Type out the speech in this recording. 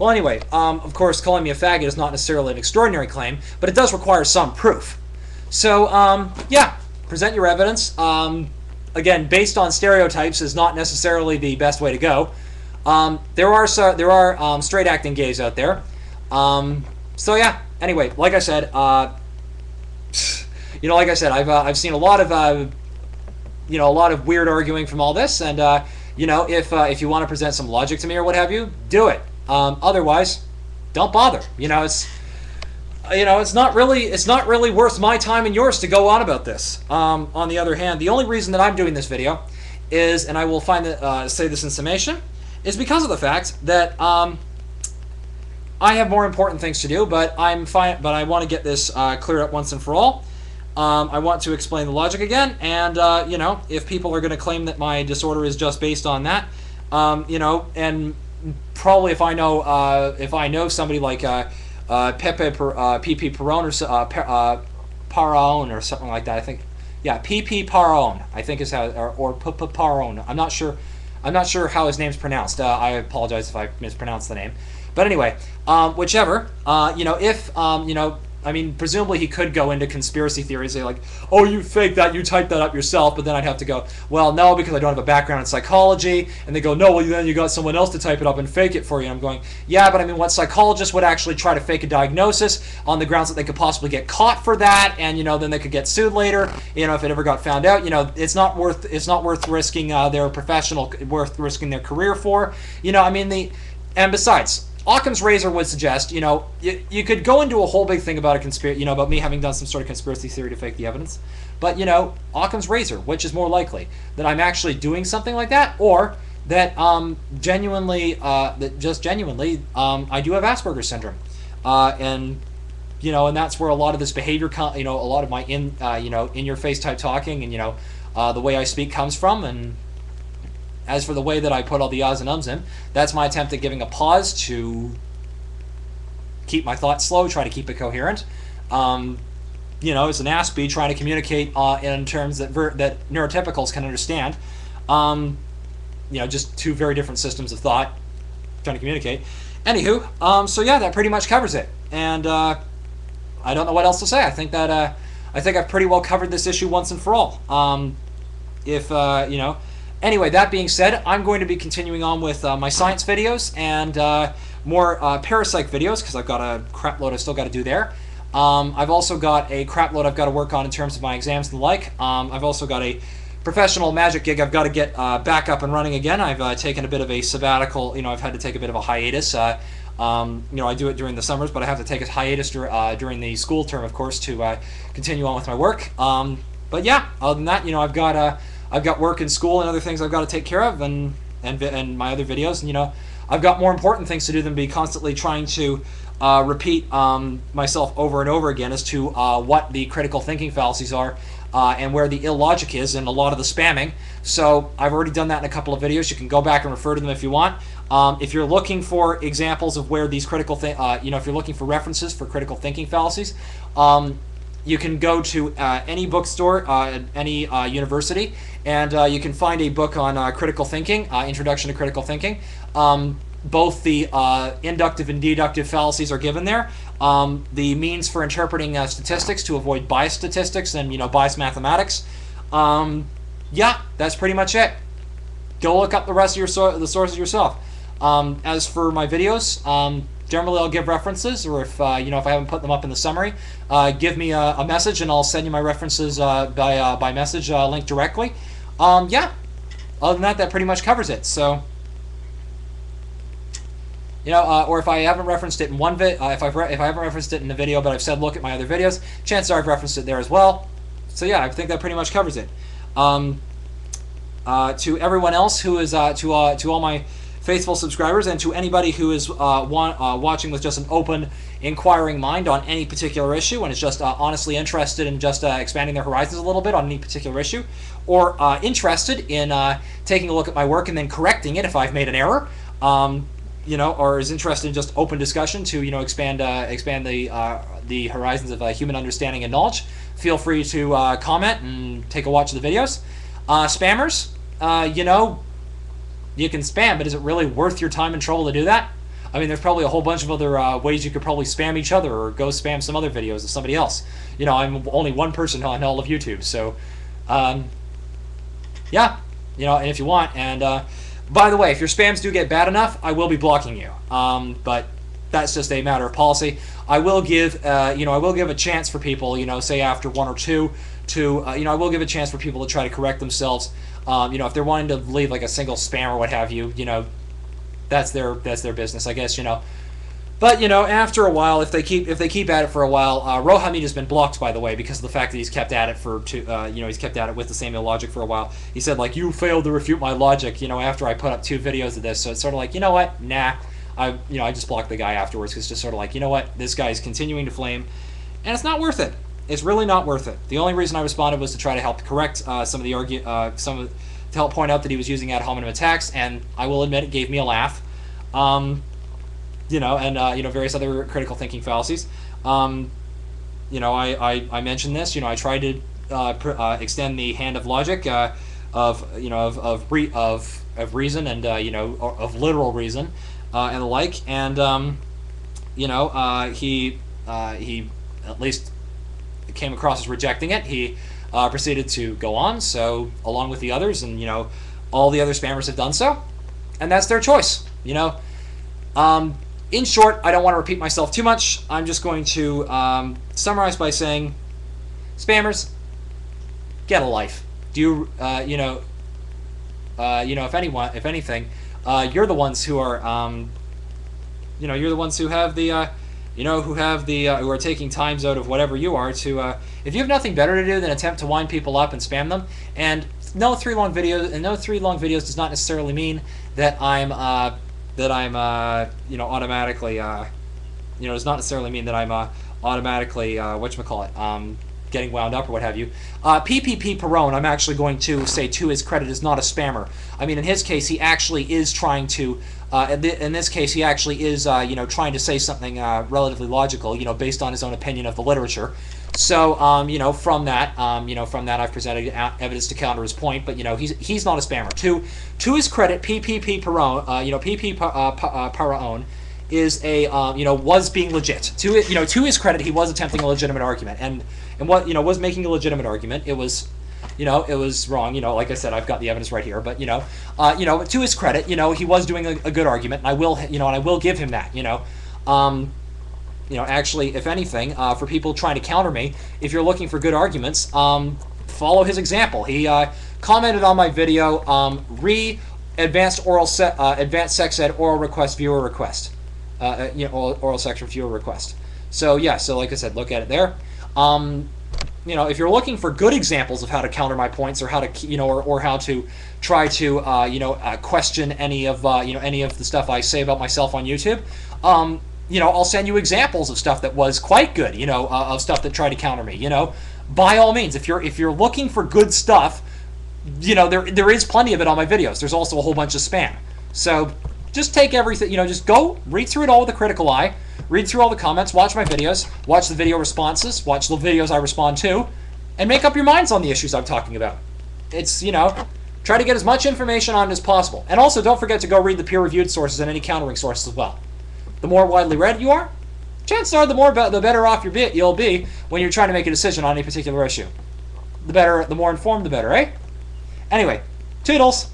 Well, anyway, um, of course, calling me a faggot is not necessarily an extraordinary claim, but it does require some proof. So, um, yeah, present your evidence. Um, again, based on stereotypes is not necessarily the best way to go. Um, there are so, there are um, straight acting gays out there. Um, so yeah. Anyway, like I said, uh, you know, like I said, I've uh, I've seen a lot of uh, you know a lot of weird arguing from all this, and uh, you know, if uh, if you want to present some logic to me or what have you, do it. Um, otherwise, don't bother. You know, it's you know, it's not really it's not really worth my time and yours to go on about this. Um, on the other hand, the only reason that I'm doing this video is, and I will find that uh, say this in summation, is because of the fact that um, I have more important things to do. But I'm fine. But I want to get this uh, cleared up once and for all. Um, I want to explain the logic again, and uh, you know, if people are going to claim that my disorder is just based on that, um, you know, and probably if I know uh, if I know somebody like uh, uh, Pepe uh, PP Peron or uh, uh, Paraon or something like that, I think, yeah, PP Paraon, I think is how, or, or Paraon. I'm not sure. I'm not sure how his name's pronounced. Uh, I apologize if I mispronounced the name. But anyway, um, whichever, uh, you know, if, um, you know, I mean, presumably he could go into conspiracy theories, say like, "Oh, you faked that, you typed that up yourself." But then I'd have to go, "Well, no, because I don't have a background in psychology." And they go, "No, well, then you got someone else to type it up and fake it for you." And I'm going, "Yeah, but I mean, what psychologist would actually try to fake a diagnosis on the grounds that they could possibly get caught for that, and you know, then they could get sued later. You know, if it ever got found out, you know, it's not worth it's not worth risking uh, their professional, worth risking their career for. You know, I mean the, and besides." Occam's razor would suggest, you know, you, you could go into a whole big thing about a conspiracy, you know, about me having done some sort of conspiracy theory to fake the evidence. But, you know, Occam's razor, which is more likely? That I'm actually doing something like that, or that um, genuinely, uh, that just genuinely, um, I do have Asperger's syndrome. Uh, and, you know, and that's where a lot of this behavior, com- you know, a lot of my in, uh, you know, in your face type talking and, you know, uh, the way I speak comes from. And, as for the way that I put all the ahs and ums in, that's my attempt at giving a pause to keep my thoughts slow, try to keep it coherent. Um, you know, as an Aspie, trying to communicate uh, in terms that ver- that neurotypicals can understand. Um, you know, just two very different systems of thought trying to communicate. Anywho, um, so yeah, that pretty much covers it. And uh, I don't know what else to say. I think that uh, I think I've pretty well covered this issue once and for all. Um, if uh, you know, Anyway, that being said, I'm going to be continuing on with uh, my science videos and uh, more uh, videos because I've got a crap load I've still got to do there. Um, I've also got a crap load I've got to work on in terms of my exams and the like. Um, I've also got a professional magic gig I've got to get uh, back up and running again. I've uh, taken a bit of a sabbatical, you know, I've had to take a bit of a hiatus. Uh, um, you know, I do it during the summers, but I have to take a hiatus dur- during the school term, of course, to continue on with my work. Um, but yeah, other than that, you know, I've got I've got work and school and other things I've got to take care of, and and and my other videos, and you know, I've got more important things to do than be constantly trying to uh, repeat um, myself over and over again as to uh, what the critical thinking fallacies are uh, and where the illogic is in a lot of the spamming. So I've already done that in a couple of videos. You can go back and refer to them if you want. Um, if you're looking for examples of where these critical, thi- uh, you know, if you're looking for references for critical thinking fallacies, um, you can go to uh, any bookstore, uh, any uh, university, and uh, you can find a book on uh, critical thinking, uh, Introduction to Critical Thinking. Um, both the inductive and deductive fallacies are given there. Um, the means for interpreting statistics to avoid biased statistics and you know biased mathematics. Um, yeah, that's pretty much it. Go look up the rest of your so- the sources yourself. Um, as for my videos, um, generally I'll give references, or if uh, you know if I haven't put them up in the summary, uh, give me a, a, message and I'll send you my references uh, by uh, by message uh, link directly. Um, yeah. Other than that, that pretty much covers it. So. You know, uh, or if I haven't referenced it in one vid, if I've if I haven't referenced it in the video, but I've said look at my other videos, chances are I've referenced it there as well. So yeah, I think that pretty much covers it. Um, to everyone else who is to to all my faithful subscribers and to anybody who is uh, want, uh, watching with just an open, inquiring mind on any particular issue and is just uh, honestly interested in just uh, expanding their horizons a little bit on any particular issue, or uh, interested in uh, taking a look at my work and then correcting it if I've made an error. Um, you know, or is interested in just open discussion to you know expand expand the the horizons of human understanding and knowledge. Feel free to comment and take a watch of the videos. spammers, you know, you can spam, but is it really worth your time and trouble to do that? I mean, there's probably a whole bunch of other uh, ways you could probably spam each other or go spam some other videos of somebody else. You know, I'm only one person on all of YouTube, so um, yeah, you know, and if you want, and uh, by the way, if your spams do get bad enough, I will be blocking you. Um, but that's just a matter of policy. I will give, uh, you know, I will give a chance for people, you know, say after one or two, to, uh, you know, I will give a chance for people to try to correct themselves. Um, you know, if they're wanting to leave like a single spam or what have you, you know, that's their that's their business, I guess. You know, but you know, after a while, if they keep if they keep at it for a while, uh, Rohamid has been blocked by the way because of the fact that he's kept at it for two, uh, you know, he's kept at it with the same logic for a while. He said like you failed to refute my logic, you know, after I put up two videos of this. So it's sort of like you know what, nah. I you know I just blocked the guy afterwards because it's just sort of like you know what, this guy is continuing to flame, and it's not worth it. It's really not worth it. The only reason I responded was to try to help correct uh, some of the argue uh, some of to help point out that he was using ad hominem attacks, and I will admit it gave me a laugh. Um, you know, and uh, you know various other critical thinking fallacies. Um, you know, I, I, I mentioned this. You know, I tried to uh, pr- uh, extend the hand of logic, uh, of you know of of re- of, of reason and uh, you know of literal reason uh, and the like. And um, you know, he he at least came across as rejecting it. He proceeded to go on. So along with the others, and you know, all the other spammers have done so, and that's their choice. You know. Um, in short, I don't want to repeat myself too much. I'm just going to um, summarize by saying, spammers, get a life. Do you, uh, you know, uh, you know, if anyone, if anything, uh, you're the ones who are, um, you know, you're the ones who have the, uh, you know, who have the, uh, who are taking times out of whatever you are to, uh, if you have nothing better to do than attempt to wind people up and spam them, and no three long videos, and no three long videos does not necessarily mean that I'm uh, that I'm, uh, you know, automatically, uh, you know, does not necessarily mean that I'm uh, automatically, uh, whatchamacallit, um, getting wound up or what have you. Uh, PPP Perone, I'm actually going to say to his credit, is not a spammer. I mean, in his case, he actually is trying to, uh, in, this case, he actually is, uh, you know, trying to say something uh, relatively logical, you know, based on his own opinion of the literature. So, um, you know, from that, um, you know, from that, I've presented evidence to counter his point. But you know, he's he's not a spammer. To to his credit, PPP Perone, uh, you know, PP uh, Paraone is a um, you know was being legit. To it, you know, to his credit, he was attempting a legitimate argument, and and what you know was making a legitimate argument. It was you know, it was wrong. You know, like I said, I've got the evidence right here. But you know, uh, you know, to his credit, you know, he was doing a, a, good argument, and I will, you know, and I will give him that. You know, um, you know, actually, if anything, uh, for people trying to counter me, if you're looking for good arguments, um, follow his example. He uh, commented on my video, um, re advanced oral se- uh, advanced sex ed oral request viewer request, uh, uh, you know, oral, section viewer request. So yeah, so like I said, look at it there. Um, you know, if you're looking for good examples of how to counter my points or how to, you know, or, or how to try to, uh, you know, uh, question any of, uh, you know, any of the stuff I say about myself on YouTube, um, you know, I'll send you examples of stuff that was quite good, you know, uh, of stuff that tried to counter me, you know. By all means, if you're if you're looking for good stuff, you know, there there is plenty of it on my videos. There's also a whole bunch of spam. So just take everything, you know, just go read through it all with a critical eye, read through all the comments, watch my videos, watch the video responses, watch the videos I respond to, and make up your minds on the issues I'm talking about. It's, you know, try to get as much information on it as possible. And also don't forget to go read the peer-reviewed sources and any countering sources as well the more widely read you are, chances are the more be- the better off your bit you'll be when you're trying to make a decision on any particular issue. The better, the more informed, the better, eh? Anyway, toodles.